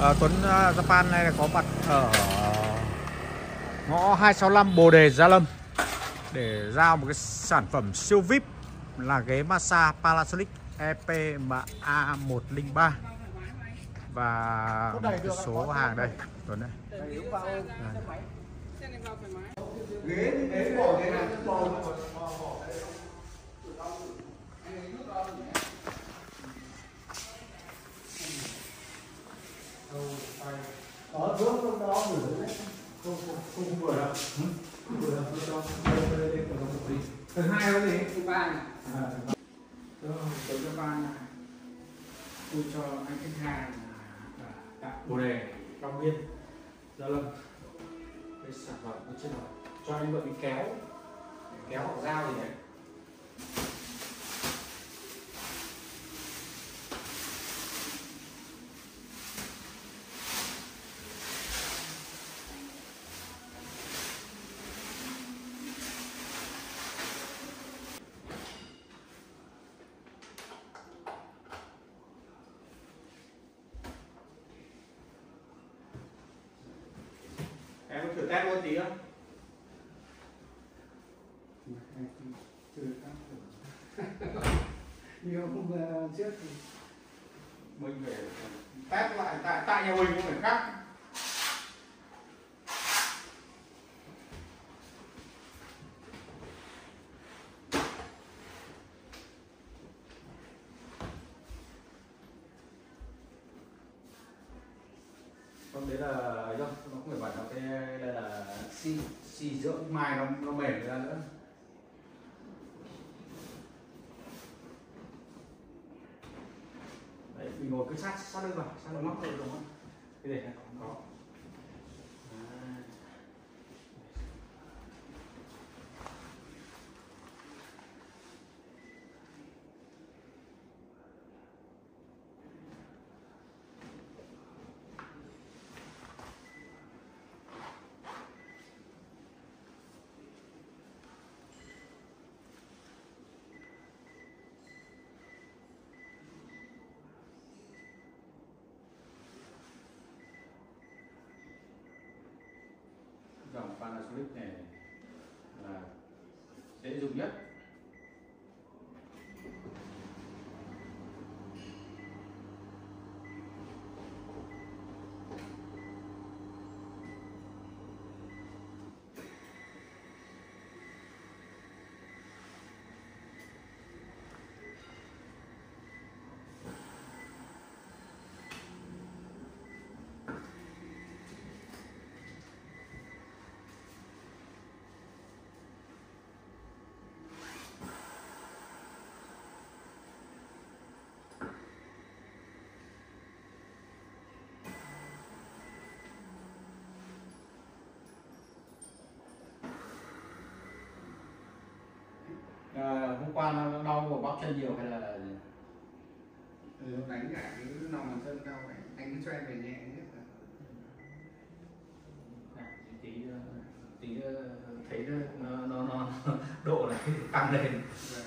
à, Tuấn uh, Japan này có mặt ở ngõ 265 Bồ Đề Gia Lâm để giao một cái sản phẩm siêu VIP là ghế massage Panasonic EP A103 và một cái số hàng đây Tuấn đây. ghế ghế ngồi thế này ngồi ở xuống trong đó gửi đấy không không không vừa đâu không vừa đâu không cho đây đây đây còn một tí thứ hai là gì thứ ba này Tôi tôi cho ban tôi cho anh khách hàng là tại Bồ Đề, Long Biên, Gia Lâm. Cái sản phẩm ở trên đó cho anh mượn cái kéo. Kéo dao gì đấy em có thử test luôn tí không? nhiều hôm ờ, trước thì Mình phải test lại tại tại nhà mình không phải khác không đấy là đâu nó không phải bẩn cái, đây là xi xi dưỡng, mai nó nó mềm ra nữa. Đấy, mình ngồi cứ sát sát lưng vào, sát lưng móc rồi đúng không? Cái này có Đấy. dòng Panasonic này là dễ dùng nhất. Qua nó đau vào bắp chân nhiều hay là gì? ừ, đánh cả cái lòng bàn chân đau này. Anh cứ cho em về nhẹ nhất là À, tí ờ, tí ờ, thấy nó nó nó độ này tăng lên Dạ.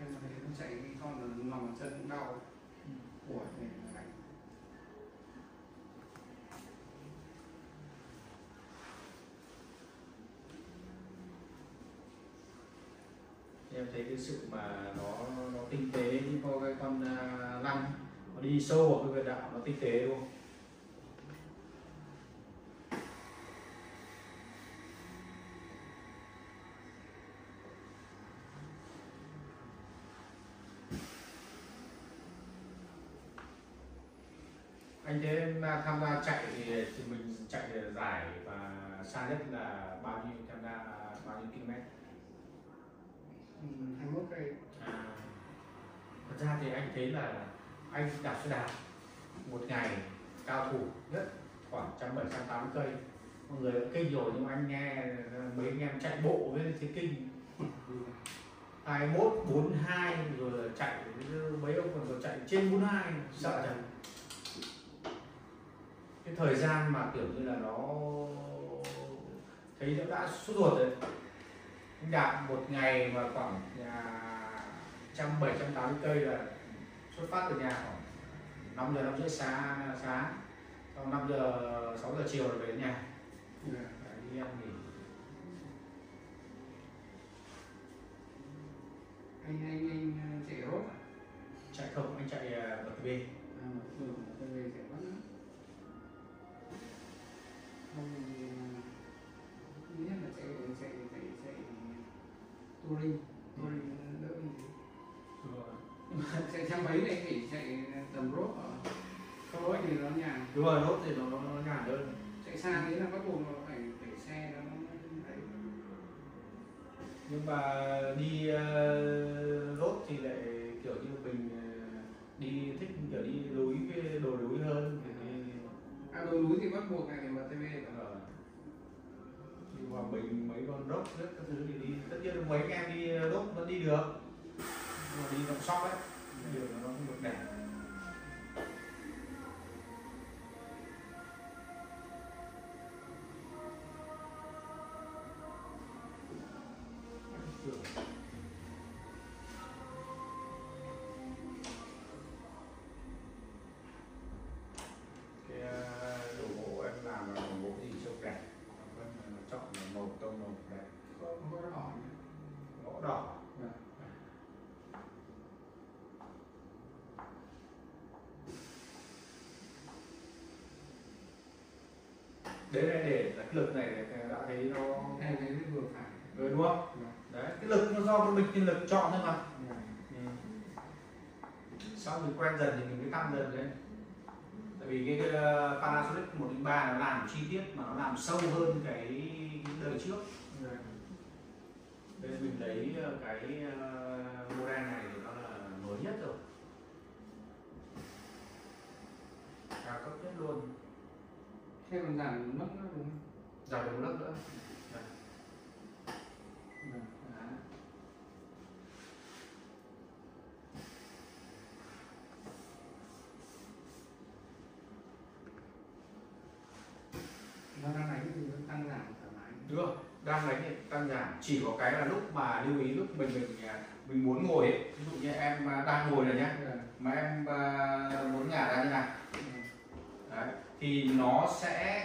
em thấy nó chạy cái con là lòng bàn chân cũng đau của này đánh Thì em thấy cái sự mà nó nó tinh tế như có cái con uh, lăn nó đi sâu vào cái huyệt đạo nó tinh tế đúng không? Anh thế à, tham gia chạy thì, thì mình chạy giải và xa nhất là bao nhiêu tham gia bao nhiêu km? 21 cây À, thật ra thì anh thấy là anh đạp xe đạp một ngày cao thủ nhất khoảng trăm bảy trăm tám cây. Mọi người đã kinh rồi nhưng mà anh nghe mấy anh em chạy bộ với thấy kinh. Hai mốt bốn hai rồi là chạy mấy ông còn còn chạy trên bốn hai sợ chẳng. Cái thời gian mà kiểu như là nó thấy nó đã sốt ruột rồi đạp một ngày mà khoảng à, trăm bảy trăm tám cây là xuất phát từ nhà khoảng 5 giờ 5 rưỡi sáng sáng xong 5 giờ 6 giờ chiều là về đến nhà đi ăn nghỉ anh anh anh ờ, chạy rốt à? chạy không anh chạy bật B À, mà thường là tôi về chạy lắm. Không touring touring nó đỡ mà chạy xe máy này phải chạy tầm rốt ở không rốt thì nó nhàn. Đúng rồi nốt thì nó nó, nó nhàn hơn. Chạy xa thế là bắt buộc nó phải phải xe nó nhưng mà đi uh, rốt thì lại kiểu như mình ờ, đi thích kiểu đi núi cái đồ núi hơn thì đi à đồi núi thì bắt buộc này phải bật TV ờ, đi hòa bình mấy con rốt rất các thứ thì đi tất nhiên mấy anh em đi ờ, đốt vẫn đi được. Mà đi dòng sóc ấy. Đấy này để cái lực này đã thấy nó hay thấy nó vừa phải rồi đúng không Vâng. đấy cái lực nó do cái mình cái lực chọn thôi mà Vâng. Ừ. sau mình quen dần thì mình mới tăng dần lên tại vì cái, cái uh, Panasonic 103 nó làm chi tiết mà nó làm sâu hơn cái đời trước Vâng. nên mình lấy uh, cái uh, model này thì nó là mới nhất rồi cao cấp nhất luôn thế còn giảm mất nữa đúng không giảm được một nữa Đây. Đấy. nó đang đánh thì nó tăng giảm thoải mái được đang đánh thì tăng giảm chỉ có cái là lúc mà lưu ý lúc mình mình à, mình muốn ngồi ấy ví dụ như em à, đang ngồi rồi nhá Vâng. mà em à, muốn ngả ra như này Vâng. Đấy. Thì nó sẽ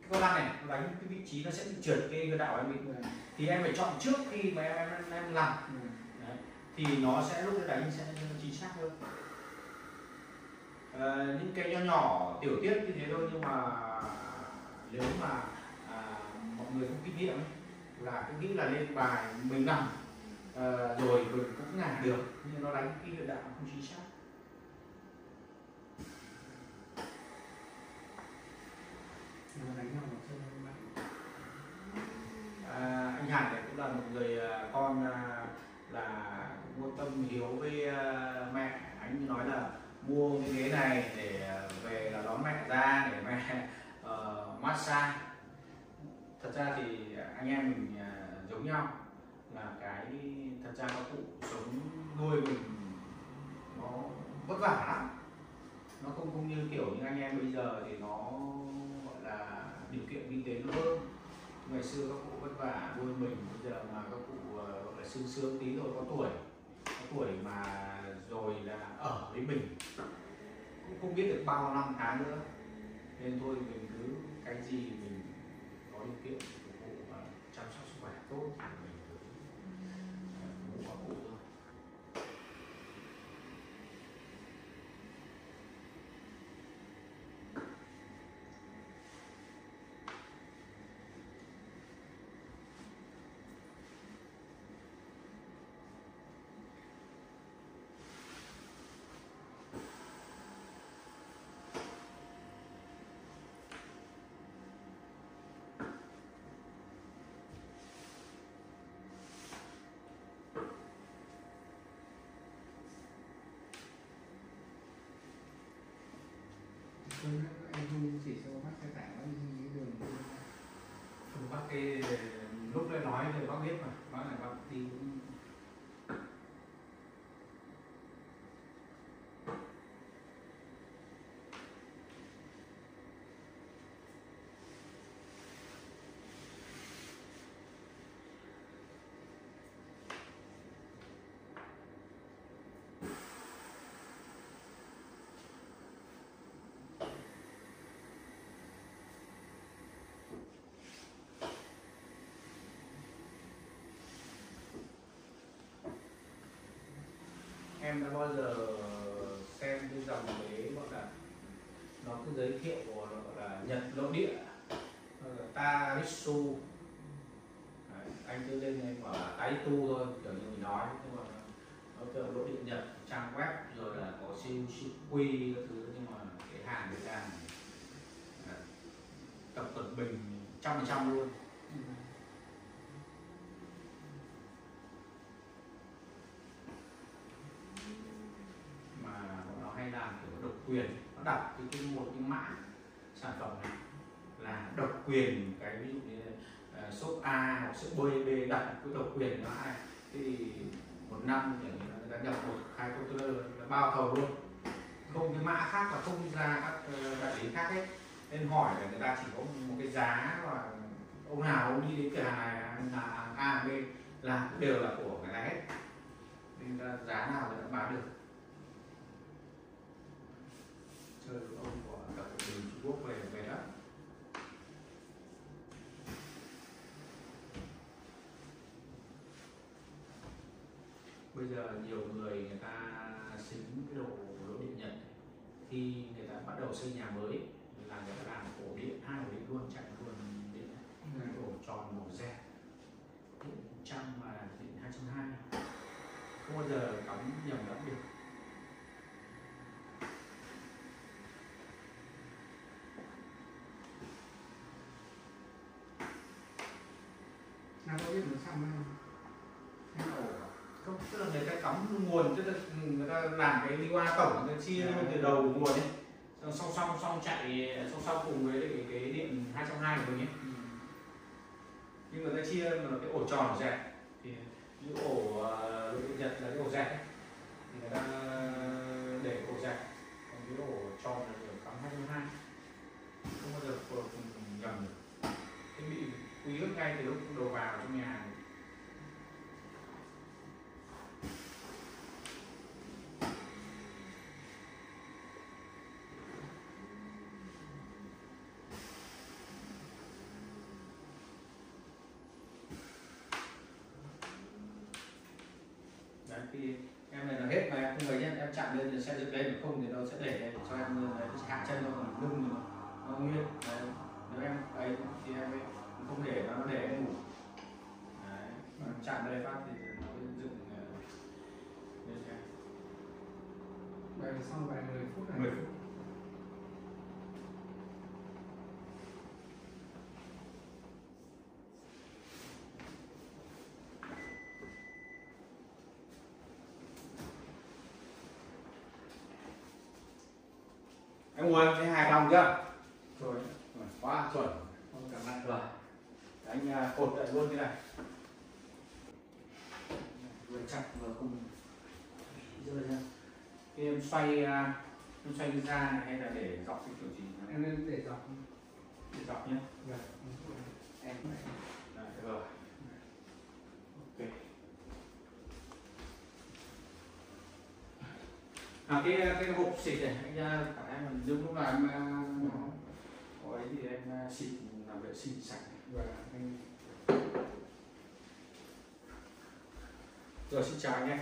cái con lăn này nó đánh cái vị trí nó sẽ bị trượt cái cái đạo em bị thì em phải chọn trước khi mà em em, em làm Vâng. Đấy. thì nó sẽ lúc đánh sẽ chính xác hơn Ờ, những cái nho nhỏ tiểu tiết như thế thôi nhưng mà nếu mà à, mọi người không kinh nghiệm là cứ nghĩ là lên bài mình nằm ờ, rồi mình cũng ngả được nhưng nó đánh cái huyệt đạo không chính xác đánh bạn à, anh hải này cũng là một người à, con à, là cũng tâm hiếu với à, mẹ. Anh nói là mua cái ghế này để à, về là đón mẹ ra để mẹ uh, massage. Thật ra thì anh em mình à, giống nhau là cái thật ra các cụ sống nuôi mình nó vất vả lắm. Nó không không như kiểu những anh em bây giờ thì nó điều kiện kinh tế nó hơn. Ngày xưa các cụ vất vả, nuôi mình, bây giờ mà các cụ ờ, gọi là sương sướng tí rồi có tuổi có tuổi mà rồi là ở với mình, cũng không biết được bao năm tháng nữa. Nên thôi mình cứ, cái gì mình có điều kiện phục vụ và chăm sóc sức khỏe tốt thì mình cứ ờ, phục vụ các cụ thôi tôi anh không chỉ cho bác xe tải bác đi cái đường bác cái lúc đấy nói thì bác biết mà, nói là bác đi em đã bao giờ xem cái dòng đấy gọi là nó cứ giới thiệu nó gọi là nhật lỗ địa? Taritsu Đấy, anh cứ lên em bảo là tái tu thôi kiểu như mình nói nhưng mà nó kiểu lỗ địa nhật trang web rồi là có siêu siêu quy các thứ nhưng mà cái hàng cái hàng tập cận bình trăm phần trăm luôn mà nó hay làm kiểu độc quyền nó đặt cái, cái một cái mã sản phẩm này là độc quyền cái ví dụ như uh, shop A hoặc shop B, B đặt cái độc quyền nó này thì một năm thì người ta nhập một hai container là bao thầu luôn. Không cái mã khác và không ra các ờ, đại lý khác hết. Nên hỏi là người ta chỉ có một cái giá và ông nào ông đi đến cửa hàng này là hàng A B là đều là của người ta hết. Nên giá nào người ta bán được. Chơi ông của đặc biệt Trung Quốc về về đó bây giờ nhiều người người ta xính cái đồ lỗ điện nhật. Khi người ta bắt đầu xây nhà mới là người ta làm ổ điện hai ổ điện luôn chạy luôn điện. Cái ổ tròn màu rẻ điện trăm mà điện hai trăm hai. Không bao giờ cắm nhầm được nào có biết nó xong hay không không tức là người ta cắm nguồn tức là người ta làm cái đi qua tổng người ta chia luôn từ đầu nguồn ấy. Xong song song song chạy song song cùng với cái, cái điện 220 của mình ấy. Nhưng người ta chia là cái ổ tròn dẹt thì như ổ uh, nhật là cái ổ dẹt thì người ta để ổ dẹt còn cái ổ tròn là kiểu cắm 220 không bao giờ nhầm được cái bị quý gấp ngay từ lúc đầu vào trong nhà hàng đấy thì em này là hết mà em không ấy nhé em chạm lên thì sẽ dựng lên không thì nó sẽ để cho em đấy, hạ chân nó còn lưng nó, nó nguyên đấy. nếu em ấy thì em ấy không để nó để em ngủ đấy. Mà chạm đây phát thì nó dựng ờ, lên em vậy là sau vài 10 phút này 10 phút em muốn thấy hài lòng chưa? Rồi quá chuẩn. Không cảm ơn rồi. Anh à, cột lại luôn thế này. Vừa chặt vừa không rơi ra khi em xoay à, em xoay da này hay là để dọc cái kiểu gì? Em nên để dọc. Để dọc nhé Vâng. em này Đấy, rồi. Ok. À cái cái hộp xịt này anh à, mình dùng lúc nào em à, nó, có ấy thì em à, xịt làm vệ sinh sạch và anh rồi xin chào anh em